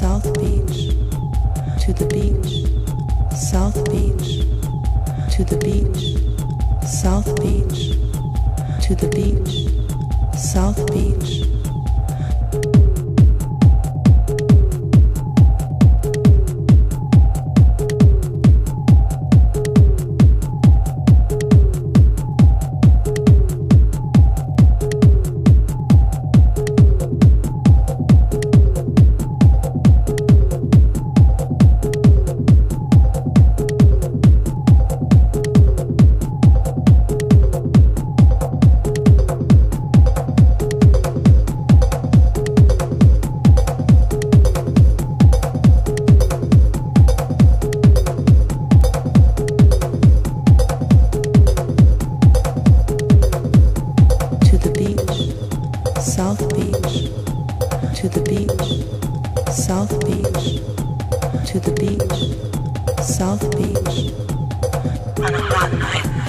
South Beach, to the beach, South Beach, to the beach, South Beach, to the beach, South Beach. Beach, to the beach, South Beach, to the beach, South Beach. on a hot night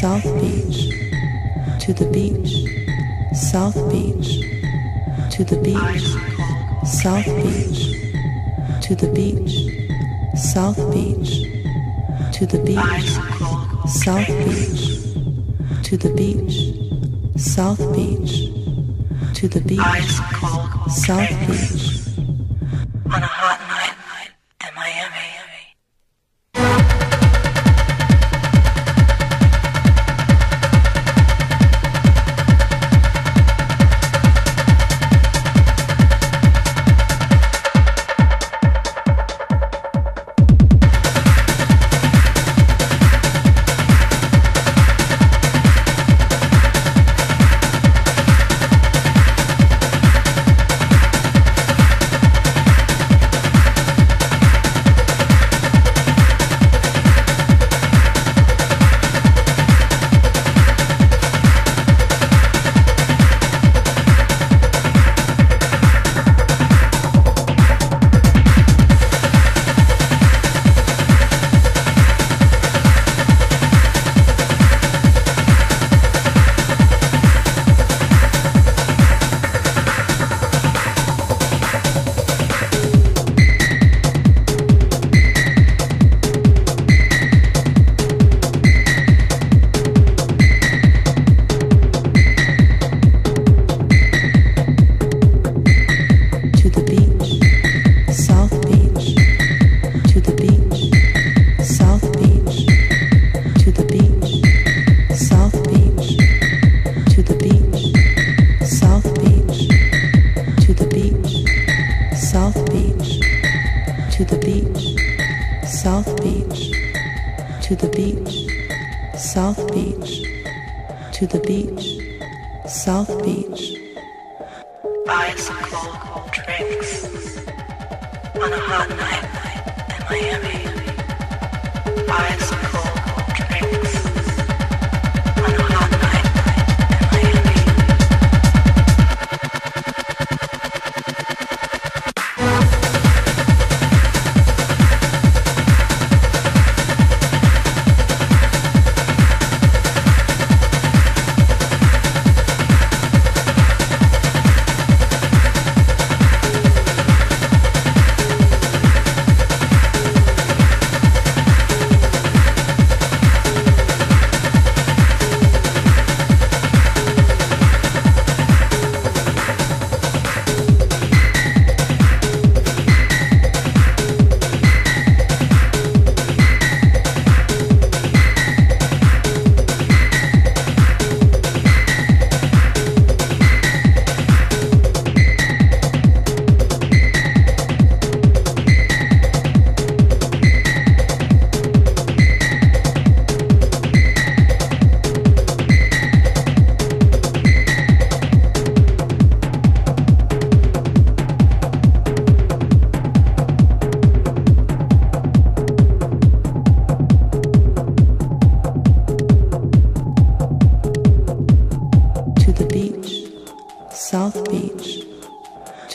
South Beach, to the beach, South Beach, to the beach, South Beach, to the beach, South Beach, to the beach, South Beach, to the beach, South Beach, to the beach, South Beach. The beach, South Beach, to the beach, South Beach, Buy some cold drinks on a hot night in Miami. Buy some cold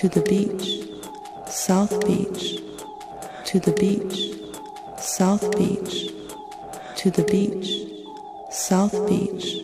to the beach, South Beach, to the beach, South Beach, to the beach, South Beach,